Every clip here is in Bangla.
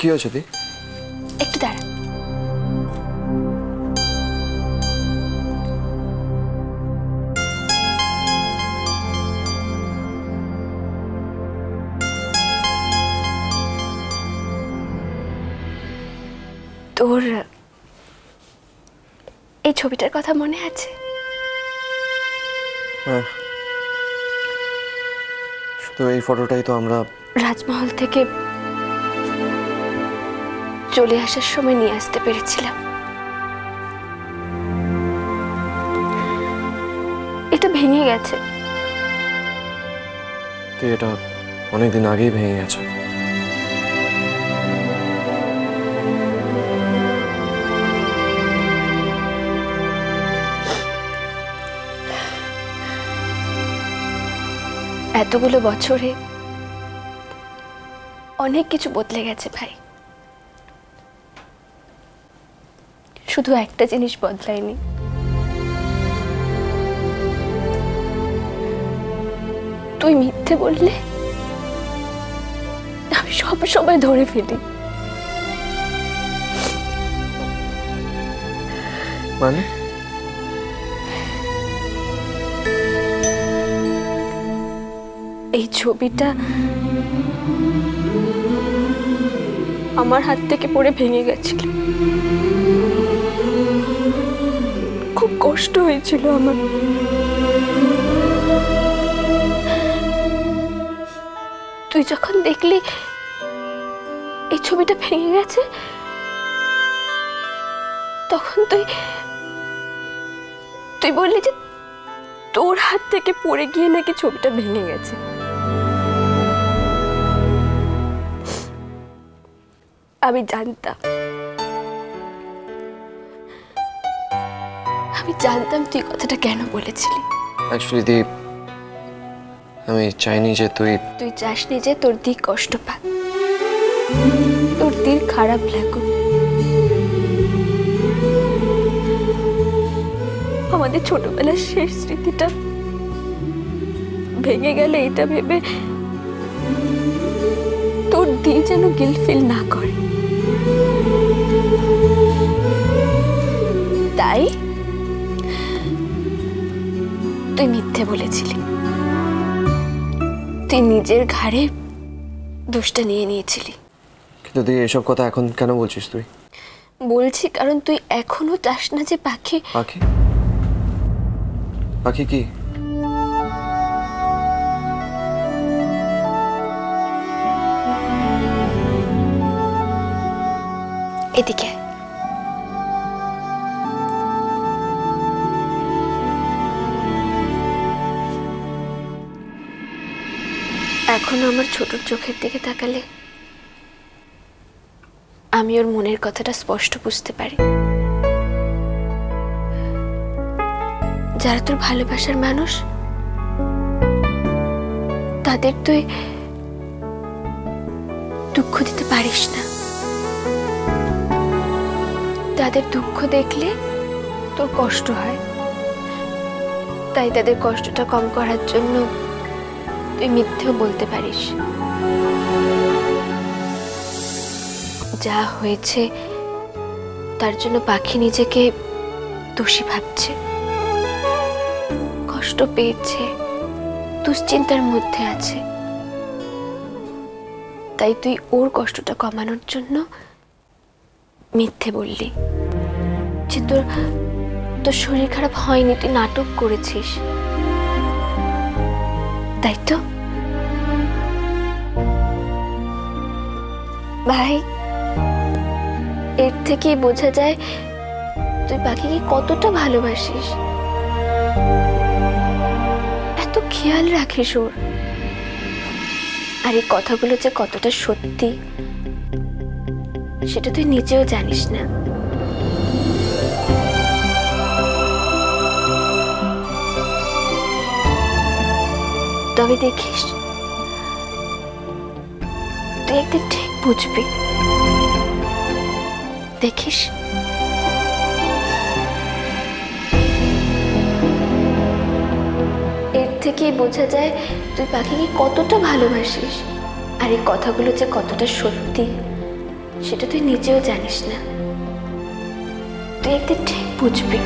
কি হয়েছে দি? একটু দাঁড়া। তোর এই ছবিটার কথা মনে আছে? হ্যাঁ। শুধু এই ফটোটাই তো আমরা রাজমহল থেকে চলে আসার সময় নিয়ে আসতে পেরেছিলাম। এটা ভেঙে গেছে। এটা অনেকদিন আগেই ভেঙে গেছে। এতগুলো বছরে অনেক কিছু বদলে গেছে ভাই। শুধু একটা জিনিস বদলায়নি। তুই মিথ্যে বললে আমি সব সময় ধরে ফেলি। মানে? এই ছবিটা আমার হাত থেকে পড়ে ভেঙে গেছিল। কষ্ট হয়েছিল আমার। তুই যখন দেখলি এই ছবিটা ভেঙে গেছে, তখন তুই তুই বললি যে তোর হাত থেকে পড়ে গিয়ে নাকি ছবিটা ভেঙে গেছে। আমি জানতাম আমি জানতাম তুই কথাটা কেন বলেছিলি। অ্যাকচুয়ালি দি আমি চাইনি যে তুই তুই চাসনি যে তোর দিক কষ্ট পাক। তোর দিক খারাপ লাগুক। আমাদের ছোটবেলার শেষ স্মৃতিটা ভেঙে গেলে এটা ভেবে তোর দি যেন গিল ফিল না করে। তুই মিথ্যে বলেছিলি। তুই নিজের ঘাড়ে দোষটা নিয়ে নিয়েছিলি। কিন্তু দি এসব কথা এখন কেন বলছিস তুই? বলছি কারণ তুই এখনও চাস না যে পাখি পাখি? পাখি কি? এদিকে এখন আমার ছোট চোখের দিকে তাকালে আমি ওর মনের কথাটা স্পষ্ট বুঝতে পারি। যারা তোর ভালোবাসার মানুষ, তাদের তুই দুঃখ দিতে পারিস না। তাদের দুঃখ দেখলে তোর কষ্ট হয়। তাই তাদের কষ্টটা কম করার জন্য তুই মিথ্যেও বলতে পারিস। যা হয়েছে, তার জন্য পাখি নিজেকে দোষী ভাবছে। কষ্ট পেয়েছে, দুশ্চিন্তার মধ্যে আছে। তাই তুই ওর কষ্টটা কমানোর জন্য মিথ্যে বললি। যে তোর তোর শরীর খারাপ হয়নি, তুই নাটক করেছিস। তাই তো? ভাই, এর থেকেই বোঝা যায় তুই পাখিকে কতটা ভালোবাসিস। এত খেয়াল রাখিস ওর। আর এই কথাগুলো যে কতটা সত্যি, সেটা তুই নিজেও জানিস না। তবে দেখিস তুই একদিন ঠিক বুঝবি। দেখিস। এর থেকেই বোঝা যায় তুই পাখিকে কতটা ভালোবাসিস আর এই কথাগুলো যে কতটা সত্যি, সেটা তুই নিজেও জানিস না। তুই একদিন ঠিক বুঝবি।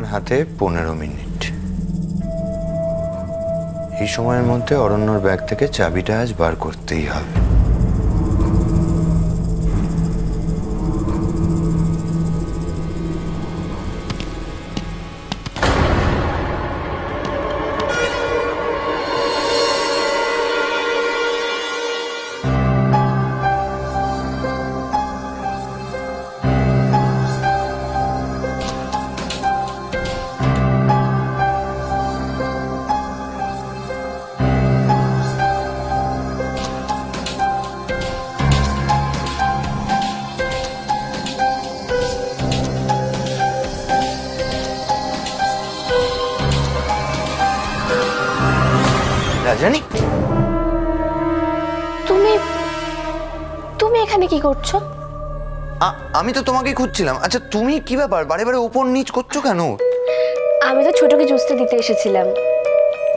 আমার হাতে পনেরো মিনিট। এই সময়ের মধ্যে অরণ্যর ব্যাগ থেকে চাবিটা আজ বার করতেই হবে। রাজানি তুমি তুমি এখানে কি করছ? আমি তো তোমাকেই খুঁজছিলাম। আচ্ছা তুমি কি ব্যাপার? বারে বারে উপর নিচ করছ কেন? আমি তো ছোটকে জুসতে দিতে এসেছিলাম।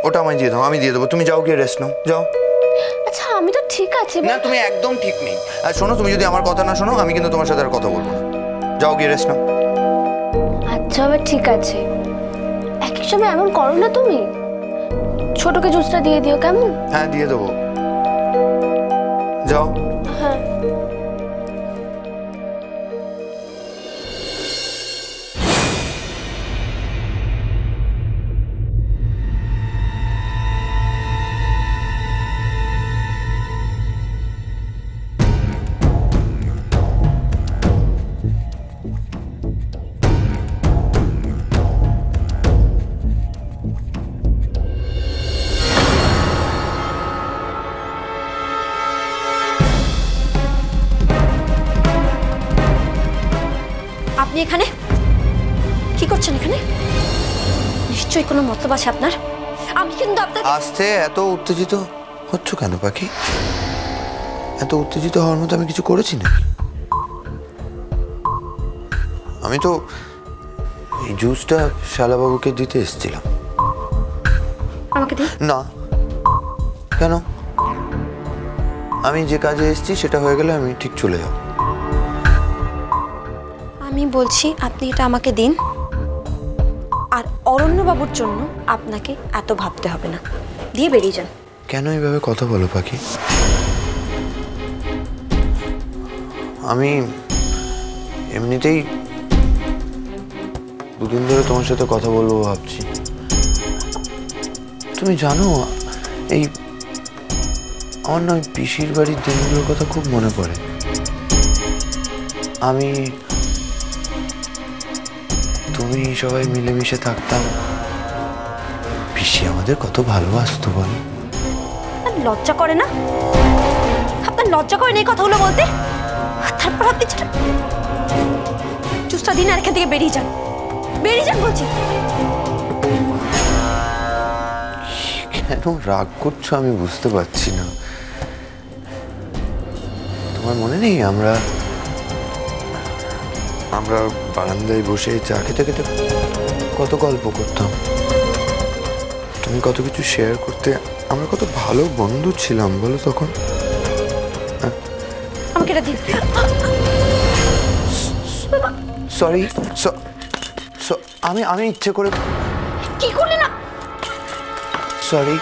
ওটা আমায় দিয়ে দাও আমি দিয়ে দেবো। তুমি যাও গিয়ে রেস্ট নাও যাও। আচ্ছা আমি তো ঠিক আছে না তুমি একদম ঠিক নেই। আর শোনো তুমি যদি আমার কথা না শোনো আমি কিন্তু তোমার সাথে আর কথা বলব না। যাও গিয়ে রেস্ট নাও। আচ্ছা আবার ঠিক আছে। এক সময় এমন করো না তুমি। ছোটকে জুসটা দিয়ে দিও কেমন? হ্যাঁ দিয়ে দেবো। যাও। হ্যাঁ। এখানে? কি করছেন এখানে? নিশ্চয়ই কোনো মতলব আছে আপনার। আমি কিন্তু আপনাকে আসতে এত উত্তেজিত হচ্ছ কেন পাখি? এত উত্তেজিত হওয়ার মতো আমি কিছু করেছি না। আমি তো এই জুসটা শালাবাবুকে দিতে এসেছিলাম। আমাকে দিন। না। কেন? আমি যে কাজে এসেছি সেটা হয়ে গেলে আমি ঠিক চলে যাব। আমি বলছি, আপনি এটা আমাকে দিন। আর অরণ্যবাবুর জন্য আপনাকে এত ভাবতে হবে না। দিয়ে বেরিয়ে যান। কেন এইভাবে কথা বলো, পাখি? আমি এমনিতেই দুদিন ধরে তোমার সাথে কথা বলব ভাবছি। তুমি জানো, এই আমার না পিসির বাড়ির দিনগুলোর কথা খুব মনে পড়ে। আমি তুমি সবাই মিলেমিশে থাকতাম। পিসি আমাদের কত ভালোবাসতো বল। লজ্জা করে না? আপনার লজ্জা করে না এই কথাগুলো বলতে? তারপর আপনি চুসটা দিন আর এখান থেকে বেরিয়ে যান। বেরিয়ে যান বলছি। কেন রাগ করছ আমি বুঝতে পারছি না। তোমার মনে নেই আমরা আমরা বারান্দায় বসে চা খেতে খেতে কত গল্প করতাম। তুমি কত কিছু শেয়ার করতে আমরা কত ভালো বন্ধু ছিলাম বলো তখন। আমাকে এটা দিন। সরি আমি আমি ইচ্ছে করে কি করলেন না? সরি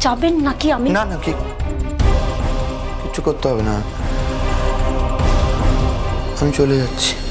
যাবেন নাকি আমি? না না কিছু করতে হবে না। আমি চলে যাচ্ছি।